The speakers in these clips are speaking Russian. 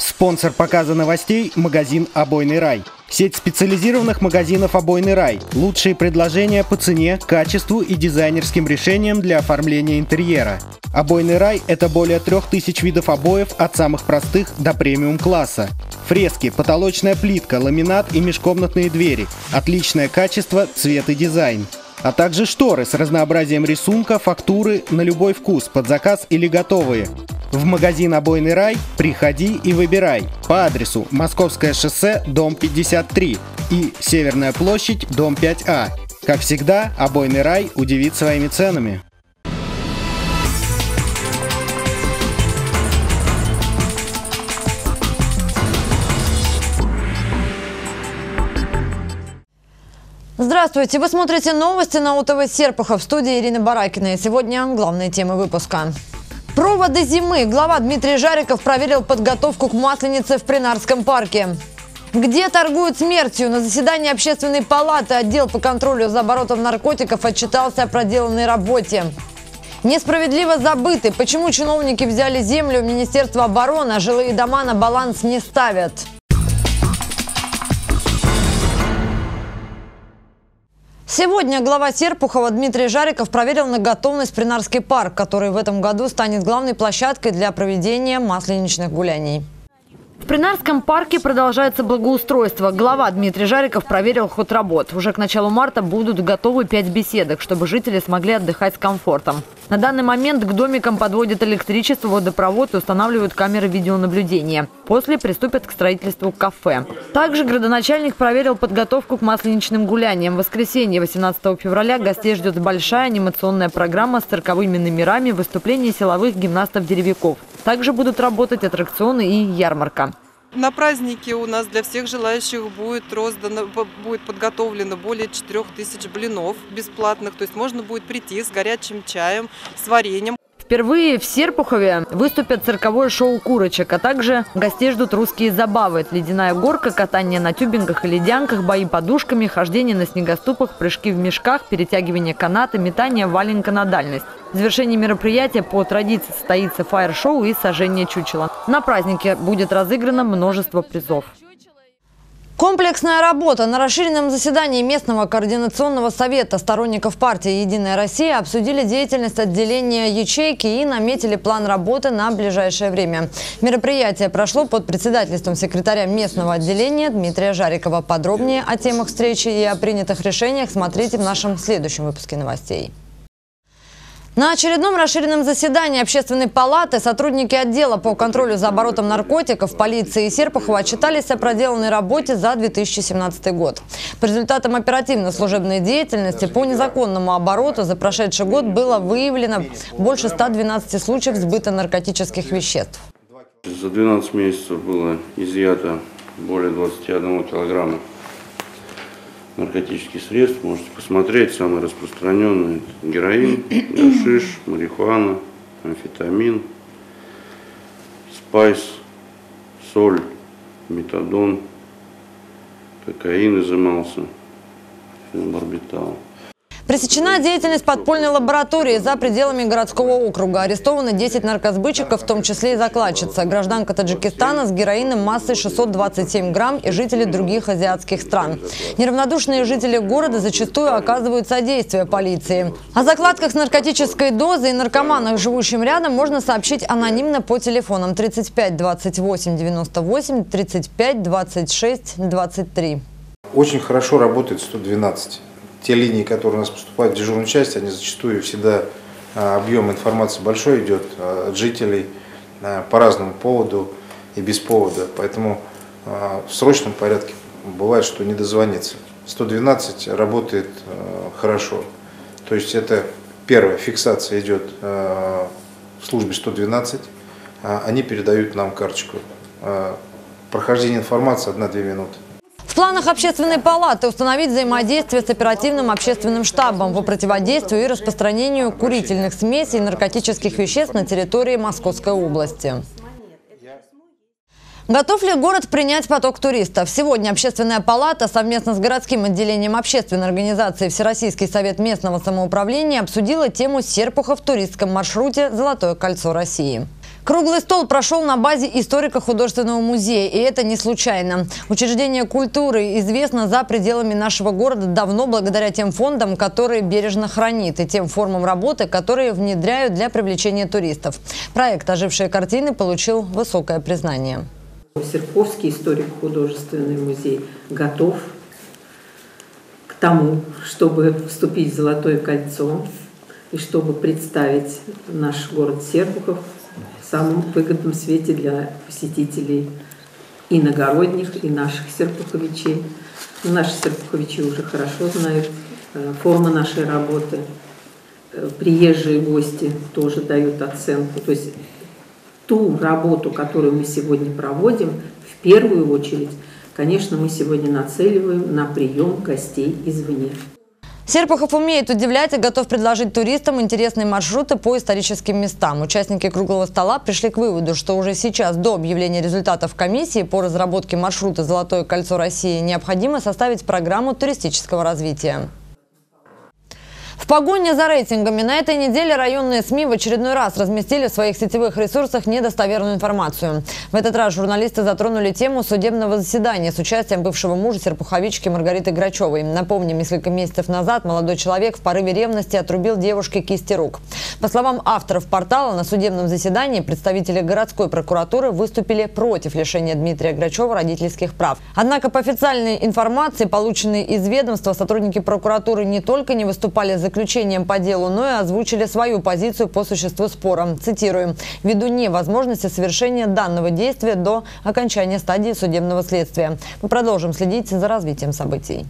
Спонсор показа новостей – магазин «Обойный рай». Сеть специализированных магазинов «Обойный рай». Лучшие предложения по цене, качеству и дизайнерским решениям для оформления интерьера. «Обойный рай» – это более трех тысяч видов обоев от самых простых до премиум-класса. Фрески, потолочная плитка, ламинат и межкомнатные двери. Отличное качество, цвет и дизайн. А также шторы с разнообразием рисунка, фактуры на любой вкус, под заказ или готовые. В магазин «Обойный рай» приходи и выбирай по адресу Московское шоссе, дом 53 и Северная площадь, дом 5А. Как всегда, «Обойный рай» удивит своими ценами. Здравствуйте! Вы смотрите новости на УТВ Серпуха в студии Ирины Баракина. И сегодня главные темы выпуска. Проводы зимы. Глава Дмитрий Жариков проверил подготовку к Масленице в Принарском парке. Где торгуют смертью? На заседании общественной палаты отдел по контролю за оборотом наркотиков отчитался о проделанной работе. Несправедливо забыты. Почему чиновники взяли землю Министерства обороны, а жилые дома на баланс не ставят? Сегодня глава Серпухова Дмитрий Жариков проверил на готовность Принарский парк, который в этом году станет главной площадкой для проведения масленичных гуляний. В Принарском парке продолжается благоустройство. Глава Дмитрий Жариков проверил ход работ. Уже к началу марта будут готовы пять беседок, чтобы жители смогли отдыхать с комфортом. На данный момент к домикам подводят электричество, водопровод и устанавливают камеры видеонаблюдения. После приступят к строительству кафе. Также градоначальник проверил подготовку к масленичным гуляниям. В воскресенье 18 февраля гостей ждет большая анимационная программа с цирковыми номерами, выступления силовых гимнастов-деревиков. Также будут работать аттракционы и ярмарка. На празднике у нас для всех желающих будет роздано, будет подготовлено более 4 тысяч блинов бесплатных. То есть можно будет прийти с горячим чаем, с вареньем. Впервые в Серпухове выступят цирковое шоу «Курочек», а также гостей ждут русские забавы. Ледяная горка, катание на тюбингах и ледянках, бои подушками, хождение на снегоступах, прыжки в мешках, перетягивание каната, метание валенка на дальность. В завершении мероприятия по традиции состоится фаер-шоу и сожжение чучела. На празднике будет разыграно множество призов. Комплексная работа. На расширенном заседании местного координационного совета сторонников партии «Единая Россия» обсудили деятельность отделения ячейки и наметили план работы на ближайшее время. Мероприятие прошло под председательством секретаря местного отделения Дмитрия Жарикова. Подробнее о темах встречи и о принятых решениях смотрите в нашем следующем выпуске новостей. На очередном расширенном заседании Общественной палаты сотрудники отдела по контролю за оборотом наркотиков полиции Серпухова отчитались о проделанной работе за 2017 год. По результатам оперативно-служебной деятельности по незаконному обороту за прошедший год было выявлено больше 112 случаев сбыта наркотических веществ. За 12 месяцев было изъято более 21 килограмма наркотических средств. Можете посмотреть. Самые распространенные – героин, гашиш, марихуана, амфетамин, спайс, соль, метадон, кокаин изымался, фенобарбитал. Пресечена деятельность подпольной лаборатории за пределами городского округа. Арестованы 10 наркосбытчиков, в том числе и закладчица. Гражданка Таджикистана с героином массой 627 грамм и жители других азиатских стран. Неравнодушные жители города зачастую оказывают содействие полиции. О закладках с наркотической дозой и наркоманах, живущим рядом, можно сообщить анонимно по телефонам 35 28 98 35 26 23. Очень хорошо работает 112 те линии, которые у нас поступают в дежурную часть, они зачастую всегда а, объем информации большой идет а, от жителей а, по разному поводу и без повода. Поэтому в срочном порядке бывает, что не дозвониться. 112 работает хорошо. То есть это первая фиксация идет в службе 112, они передают нам карточку. Прохождение информации 1-2 минуты. Планах общественной палаты установить взаимодействие с оперативным общественным штабом по противодействию и распространению курительных смесей и наркотических веществ на территории Московской области. Готов ли город принять поток туристов? Сегодня Общественная палата совместно с городским отделением общественной организации Всероссийский совет местного самоуправления обсудила тему Серпуха в туристском маршруте «Золотое кольцо России». Круглый стол прошел на базе историко-художественного музея, и это не случайно. Учреждение культуры известно за пределами нашего города давно благодаря тем фондам, которые бережно хранит, и тем формам работы, которые внедряют для привлечения туристов. Проект «Ожившие картины» получил высокое признание. Серповский историко-художественный музей готов к тому, чтобы вступить в Золотое кольцо и чтобы представить наш город Серпухов самом выгодном свете для посетителей иногородних, и наших серпуховичей. Но наши серпуховичи уже хорошо знают э, форму нашей работы. Э, приезжие гости тоже дают оценку. То есть ту работу, которую мы сегодня проводим, в первую очередь, конечно, мы сегодня нацеливаем на прием гостей извне. Серпухов умеет удивлять и готов предложить туристам интересные маршруты по историческим местам. Участники круглого стола пришли к выводу, что уже сейчас, до объявления результатов комиссии по разработке маршрута «Золотое кольцо России», необходимо составить программу туристического развития. В погоне за рейтингами на этой неделе районные СМИ в очередной раз разместили в своих сетевых ресурсах недостоверную информацию. В этот раз журналисты затронули тему судебного заседания с участием бывшего мужа серпуховички Маргариты Грачевой. Напомним, несколько месяцев назад молодой человек в порыве ревности отрубил девушке кисти рук. По словам авторов портала, на судебном заседании представители городской прокуратуры выступили против лишения Дмитрия Грачева родительских прав. Однако по официальной информации, полученной из ведомства, сотрудники прокуратуры не только не выступали за заключением по делу, но и озвучили свою позицию по существу спора. Цитирую. «Ввиду невозможности совершения данного действия до окончания стадии судебного следствия». Мы продолжим следить за развитием событий.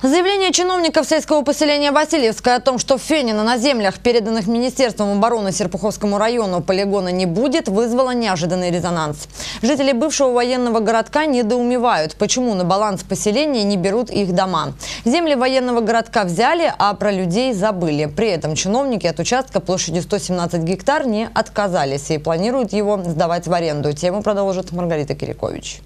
Заявление чиновников сельского поселения Васильевское о том, что Фенина на землях, переданных Министерством обороны Серпуховскому району, полигона не будет, вызвало неожиданный резонанс. Жители бывшего военного городка недоумевают, почему на баланс поселения не берут их дома. Земли военного городка взяли, а про людей забыли. При этом чиновники от участка площадью 117 гектар не отказались и планируют его сдавать в аренду. Тему продолжит Маргарита Кирикович.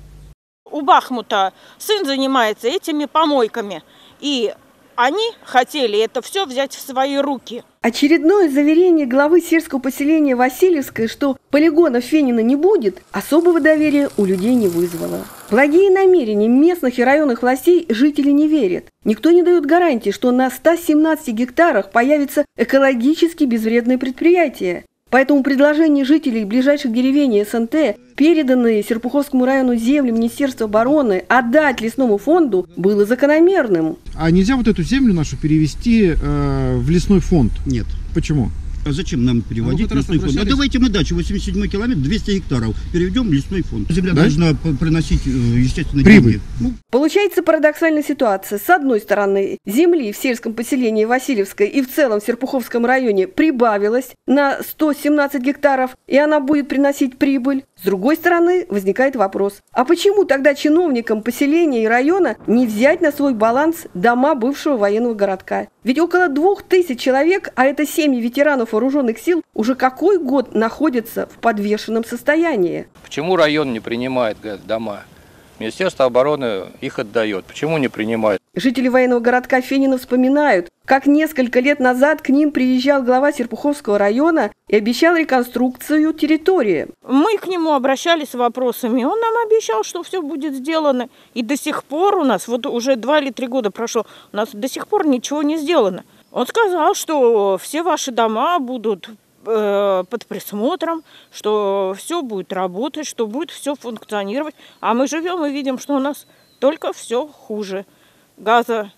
У Бахмута сын занимается этими помойками – и они хотели это все взять в свои руки. Очередное заверение главы сельского поселения Васильевской, что полигона Фенина не будет, особого доверия у людей не вызвало. Благие намерения местных и районных властей жители не верят. Никто не дает гарантии, что на 117 гектарах появится экологически безвредное предприятие. Поэтому предложение жителей ближайших деревень СНТ, переданные Серпуховскому району земли Министерства обороны, отдать лесному фонду, было закономерным. А нельзя вот эту землю нашу перевести э, в лесной фонд? Нет. Почему? А зачем нам переводить а вот лесной фонд? А давайте мы дачу, 87 километр, 200 гектаров, переведем в лесной фонд. Земля да? должна приносить, э, естественно, Прибыль. Ну. Получается парадоксальная ситуация. С одной стороны, земли в сельском поселении Васильевской и в целом в Серпуховском районе прибавилось на 117 гектаров, и она будет приносить прибыль. С другой стороны, возникает вопрос, а почему тогда чиновникам поселения и района не взять на свой баланс дома бывшего военного городка? Ведь около двух тысяч человек, а это семьи ветеранов вооруженных сил, уже какой год находятся в подвешенном состоянии. Почему район не принимает дома? Министерство обороны их отдает. Почему не принимает? Жители военного городка Фенина вспоминают, как несколько лет назад к ним приезжал глава Серпуховского района и обещал реконструкцию территории. Мы к нему обращались с вопросами. Он нам обещал, что все будет сделано. И до сих пор у нас, вот уже два или три года прошло, у нас до сих пор ничего не сделано. Он сказал, что все ваши дома будут э, под присмотром, что все будет работать, что будет все функционировать. А мы живем и видим, что у нас только все хуже. Газа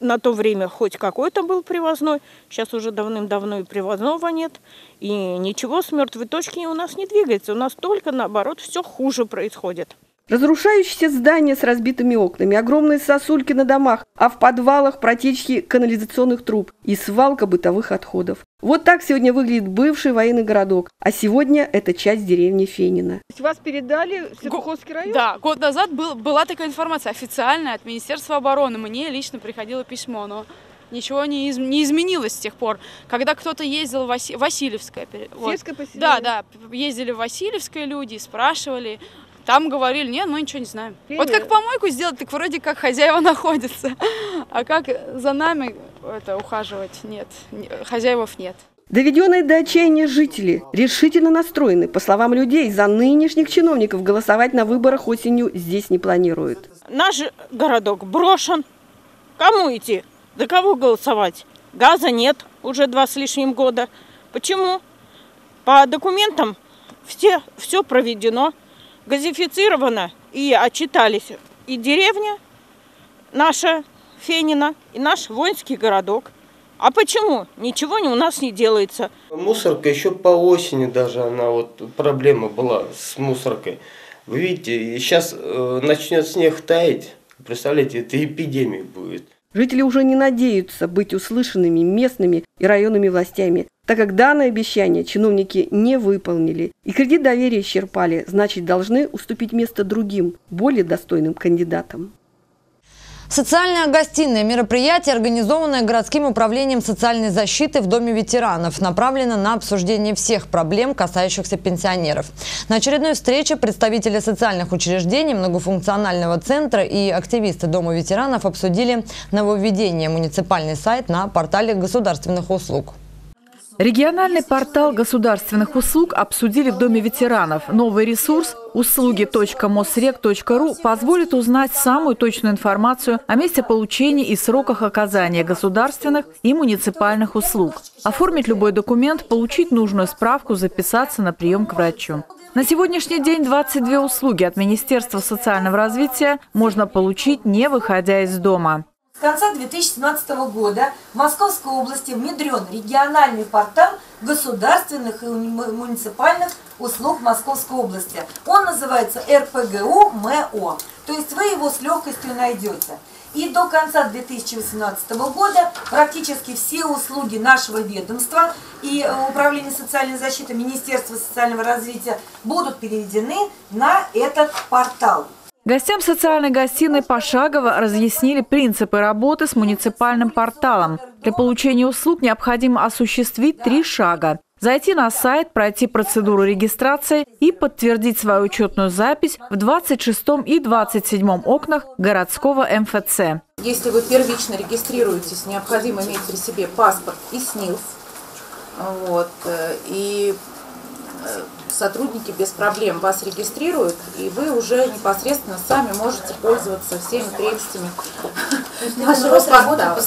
на то время хоть какой-то был привозной, сейчас уже давным-давно и привозного нет, и ничего с мертвой точки у нас не двигается, у нас только наоборот все хуже происходит. Разрушающиеся здания с разбитыми окнами, огромные сосульки на домах, а в подвалах протечки канализационных труб и свалка бытовых отходов. Вот так сегодня выглядит бывший военный городок, а сегодня это часть деревни Фенина. Вас передали в Серпуховский район? Да, год назад был, была такая информация официальная от Министерства обороны. Мне лично приходило письмо, но ничего не, из, не изменилось с тех пор. Когда кто-то ездил в Васи, Васильевское. Вот. Сельское поселение? Да, да, ездили в Васильевское люди, спрашивали, там говорили, нет, мы ничего не знаем. Привет. Вот как помойку сделать, так вроде как хозяева находятся. А как за нами это ухаживать, нет, хозяев нет. Доведенные до отчаяния жители решительно настроены, по словам людей, за нынешних чиновников голосовать на выборах осенью здесь не планируют. Наш городок брошен. Кому идти? За кого голосовать? Газа нет уже два с лишним года. Почему? По документам все, все проведено, газифицировано и отчитались и деревня наша Фенина, и наш воинский городок. А почему? Ничего не у нас не делается. Мусорка еще по осени даже она вот проблема была с мусоркой. Вы видите, сейчас э, начнет снег таять, представляете, это эпидемия будет. Жители уже не надеются быть услышанными местными и районными властями, так как данное обещание чиновники не выполнили и кредит доверия исчерпали, значит должны уступить место другим, более достойным кандидатам. Социальная гостиная – мероприятие, организованное городским управлением социальной защиты в Доме ветеранов, направлено на обсуждение всех проблем, касающихся пенсионеров. На очередной встрече представители социальных учреждений, многофункционального центра и активисты Дома ветеранов обсудили нововведение муниципальный сайт на портале государственных услуг. Региональный портал государственных услуг обсудили в Доме ветеранов. Новый ресурс услуги.мосрек.ру позволит узнать самую точную информацию о месте получения и сроках оказания государственных и муниципальных услуг. Оформить любой документ, получить нужную справку, записаться на прием к врачу. На сегодняшний день 22 услуги от Министерства социального развития можно получить, не выходя из дома. С конца 2017 года в Московской области внедрен региональный портал государственных и муниципальных услуг Московской области. Он называется РПГУ МО, то есть вы его с легкостью найдете. И до конца 2018 года практически все услуги нашего ведомства и э, Управления социальной защиты Министерства социального развития будут переведены на этот портал. Гостям социальной гостиной пошагово разъяснили принципы работы с муниципальным порталом. Для получения услуг необходимо осуществить три шага. Зайти на сайт, пройти процедуру регистрации и подтвердить свою учетную запись в 26 и 27 окнах городского МФЦ. Если вы первично регистрируетесь, необходимо иметь при себе паспорт и СНИЛС. Вот, э, и э, сотрудники без проблем вас регистрируют, и вы уже непосредственно сами можете пользоваться всеми прелестями нашего портала.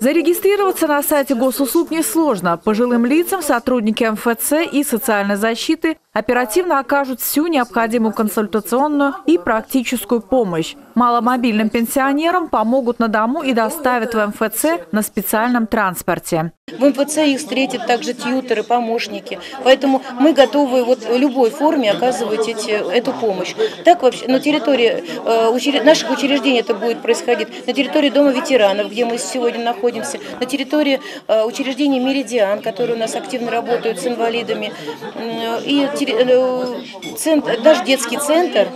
Зарегистрироваться на сайте госуслуг несложно. Пожилым лицам сотрудники МФЦ и социальной защиты оперативно окажут всю необходимую консультационную и практическую помощь. Маломобильным пенсионерам помогут на дому и доставят в МФЦ на специальном транспорте. В МФЦ их встретят также тьютеры, помощники. Поэтому мы готовы вот любой форме оказывать эти, эту помощь. Так вообще на территории э, учрежд... наших учреждений это будет происходить. На территории Дома ветеранов, где мы сегодня находимся. На территории э, учреждений «Меридиан», которые у нас активно работают с инвалидами. И э, центр, даже детский центр,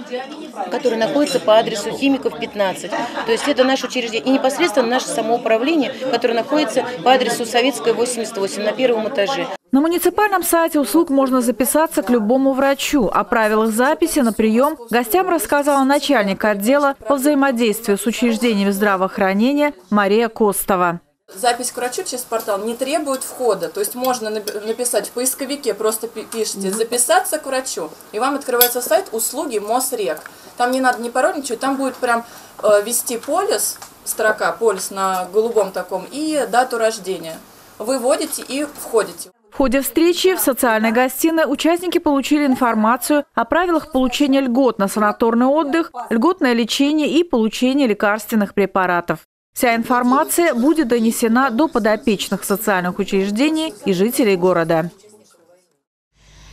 который находится по адресу Химиков 15. То есть это наше учреждение. И непосредственно наше самоуправление, которое находится по адресу Советская 88 на первом этаже. На муниципальном сайте услуг можно записаться к любому врачу. О правилах записи на прием гостям рассказала начальник отдела по взаимодействию с учреждениями здравоохранения Мария Костова. Запись к врачу через портал не требует входа, то есть можно написать в поисковике, просто пишите «записаться к врачу», и вам открывается сайт «Услуги МОСРЕК». Там не надо ни пароль, ничего, там будет прям э, вести полис, строка, полис на голубом таком, и дату рождения. Вы вводите и входите. В ходе встречи в социальной гостиной участники получили информацию о правилах получения льгот на санаторный отдых, льготное лечение и получение лекарственных препаратов. Вся информация будет донесена до подопечных социальных учреждений и жителей города.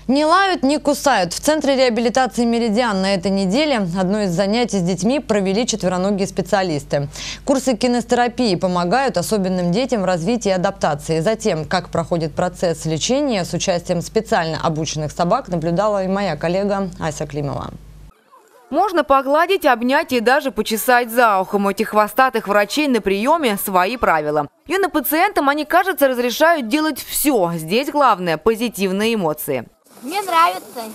Не лают, не кусают. В Центре реабилитации «Меридиан» на этой неделе одно из занятий с детьми провели четвероногие специалисты. Курсы кинестерапии помогают особенным детям в развитии и адаптации. Затем, как проходит процесс лечения с участием специально обученных собак, наблюдала и моя коллега Ася Климова. Можно погладить, обнять и даже почесать за ухом. У этих хвостатых врачей на приеме свои правила. Юным пациентам они, кажется, разрешают делать все. Здесь главное – позитивные эмоции. Мне нравится.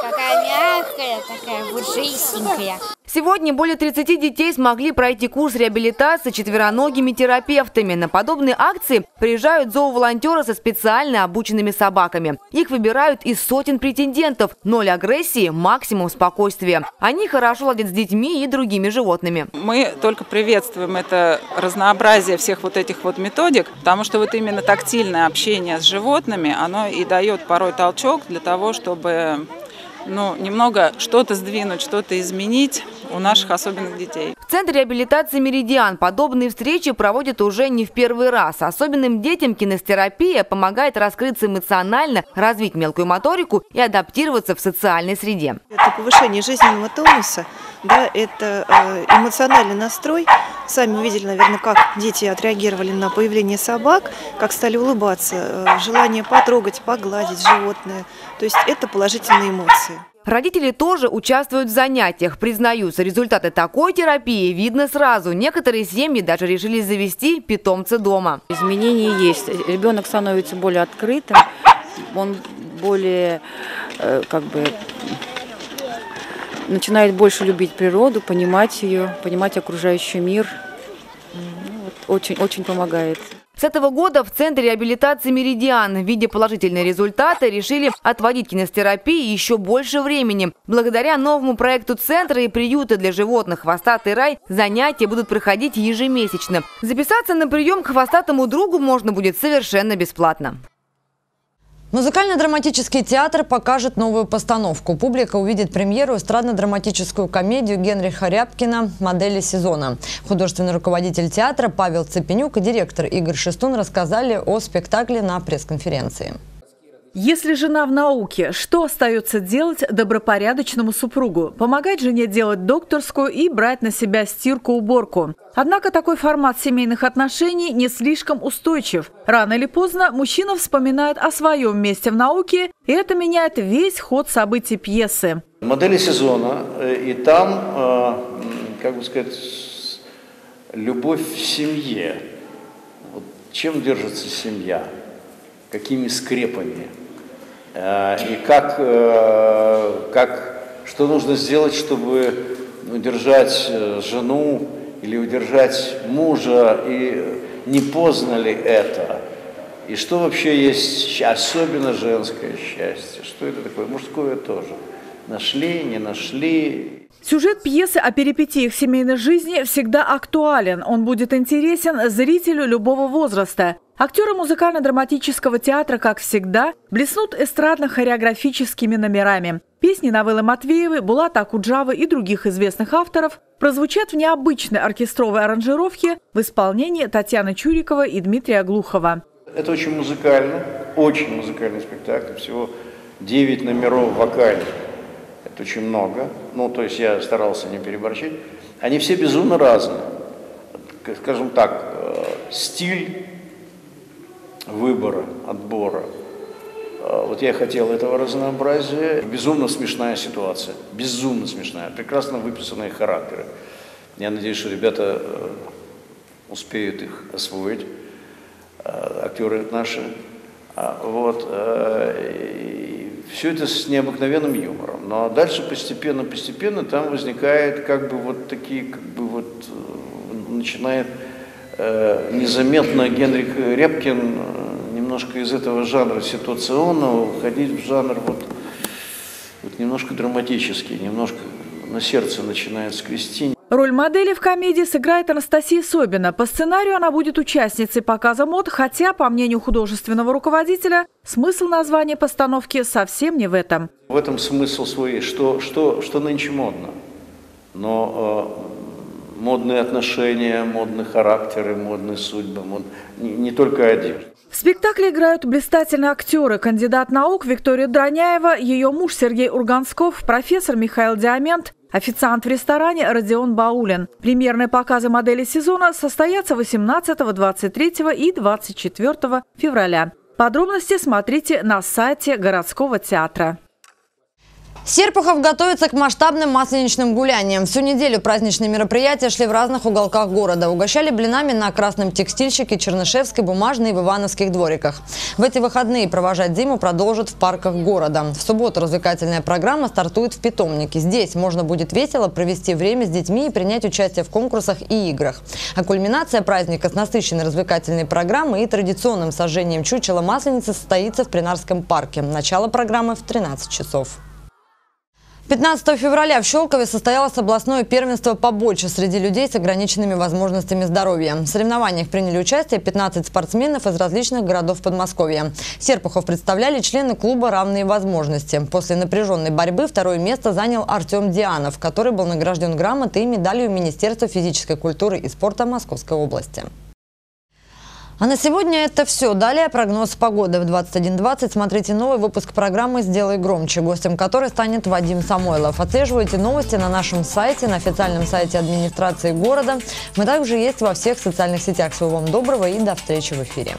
Какая мягкая, такая пушистенькая. Сегодня более 30 детей смогли пройти курс реабилитации четвероногими терапевтами. На подобные акции приезжают зооволонтеры со специально обученными собаками. Их выбирают из сотен претендентов. Ноль агрессии, максимум спокойствия. Они хорошо ладят с детьми и другими животными. Мы только приветствуем это разнообразие всех вот этих вот методик, потому что вот именно тактильное общение с животными, оно и дает порой толчок для того, чтобы ну, немного что-то сдвинуть, что-то изменить у наших особенных детей. В Центре реабилитации «Меридиан» подобные встречи проводят уже не в первый раз. Особенным детям кинестерапия помогает раскрыться эмоционально, развить мелкую моторику и адаптироваться в социальной среде. Это повышение жизненного тонуса, да, это э, эмоциональный настрой. Сами увидели, наверное, как дети отреагировали на появление собак, как стали улыбаться, э, желание потрогать, погладить животное. То есть это положительные эмоции. Родители тоже участвуют в занятиях. Признаются, результаты такой терапии видно сразу. Некоторые семьи даже решили завести питомца дома. Изменения есть. Ребенок становится более открытым, он более, э, как бы, начинает больше любить природу, понимать ее, понимать окружающий мир. Ну, очень, очень помогает. С этого года в Центре реабилитации «Меридиан» видя положительные результаты решили отводить кинестерапии еще больше времени. Благодаря новому проекту Центра и приюта для животных «Хвостатый рай» занятия будут проходить ежемесячно. Записаться на прием к хвостатому другу можно будет совершенно бесплатно. Музыкально-драматический театр покажет новую постановку. Публика увидит премьеру эстрадно-драматическую комедию Генриха Рябкина «Модели сезона». Художественный руководитель театра Павел Цепенюк и директор Игорь Шестун рассказали о спектакле на пресс-конференции. Если жена в науке, что остается делать добропорядочному супругу? Помогать жене делать докторскую и брать на себя стирку-уборку. Однако такой формат семейных отношений не слишком устойчив. Рано или поздно мужчина вспоминает о своем месте в науке, и это меняет весь ход событий пьесы. Модели сезона, э, и там, э, как бы сказать, любовь в семье. Вот чем держится семья? Какими скрепами? Э, и как, э, как, что нужно сделать, чтобы удержать э, жену или удержать мужа, и не поздно ли это? И что вообще есть особенно женское счастье? Что это такое? Мужское тоже. Нашли, не нашли. Сюжет пьесы о перипетиях семейной жизни всегда актуален. Он будет интересен зрителю любого возраста. Актеры музыкально-драматического театра, как всегда, блеснут эстрадно-хореографическими номерами. Песни новеллы Матвеевой, Булата Акуджавы и других известных авторов прозвучат в необычной оркестровой аранжировке в исполнении Татьяны Чурикова и Дмитрия Глухова. Это очень музыкально, очень музыкальный спектакль, всего 9 номеров вокальных. Это очень много. Ну, то есть я старался не переборщить. Они все безумно разные. Скажем так, э, стиль выбора, отбора. А, вот я хотел этого разнообразия. Безумно смешная ситуация, безумно смешная, прекрасно выписанные характеры. Я надеюсь, что ребята э, успеют их освоить, э, актеры наши. А, вот. Э, все это с необыкновенным юмором. Но а дальше постепенно, постепенно там возникает как бы вот такие, как бы вот начинает Э, незаметно Генрих Репкин немножко из этого жанра ситуационного уходить в жанр вот, вот немножко драматический, немножко на сердце начинает скрести. Роль модели в комедии сыграет Анастасия Собина. По сценарию она будет участницей показа мод, хотя, по мнению художественного руководителя, смысл названия постановки совсем не в этом. В этом смысл свой, что, что, что нынче модно. Но э, модные отношения, модные характеры, модные судьбы, мод... не, не только одежда. В спектакле играют блистательные актеры, кандидат наук Виктория Дроняева, ее муж Сергей Ургансков, профессор Михаил Диамент, официант в ресторане Родион Баулин. Премьерные показы модели сезона состоятся 18, 23 и 24 февраля. Подробности смотрите на сайте городского театра. Серпухов готовится к масштабным масленичным гуляниям. Всю неделю праздничные мероприятия шли в разных уголках города. Угощали блинами на Красном текстильщике, Чернышевской, Бумажной и в Ивановских двориках. В эти выходные провожать зиму продолжат в парках города. В субботу развлекательная программа стартует в питомнике. Здесь можно будет весело провести время с детьми и принять участие в конкурсах и играх. А кульминация праздника с насыщенной развлекательной программой и традиционным сожжением чучела масленицы состоится в Принарском парке. Начало программы в 13 часов. 15 февраля в Щелкове состоялось областное первенство побольше среди людей с ограниченными возможностями здоровья. В соревнованиях приняли участие 15 спортсменов из различных городов Подмосковья. Серпухов представляли члены клуба «Равные возможности». После напряженной борьбы второе место занял Артем Дианов, который был награжден грамотой и медалью Министерства физической культуры и спорта Московской области. А на сегодня это все. Далее прогноз погоды в 21.20. Смотрите новый выпуск программы «Сделай громче», гостем которой станет Вадим Самойлов. Отслеживайте новости на нашем сайте, на официальном сайте администрации города. Мы также есть во всех социальных сетях. Всего вам доброго и до встречи в эфире.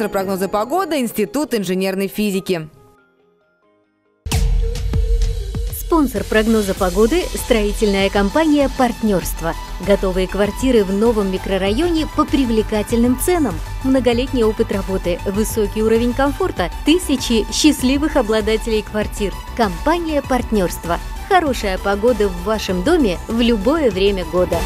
Спонсор прогноза погоды – Институт инженерной физики. Спонсор прогноза погоды – строительная компания «Партнерство». Готовые квартиры в новом микрорайоне по привлекательным ценам. Многолетний опыт работы, высокий уровень комфорта, тысячи счастливых обладателей квартир. Компания «Партнерство». Хорошая погода в вашем доме в любое время года.